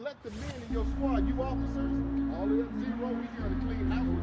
Let the men in your squad, you officers, all the way up zero, we here to clean house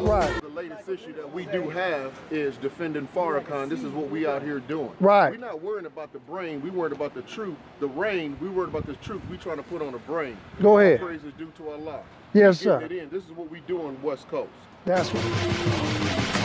Right. The latest issue that we do have is defending Farrakhan. This is what we out here doing. Right. We're not worrying about the brain. We worried about the truth. The rain. We worried about the truth. We trying to put on the brain. Go ahead. Praise is due to Allah. Yes, sir. This is what we do on West Coast. That's what.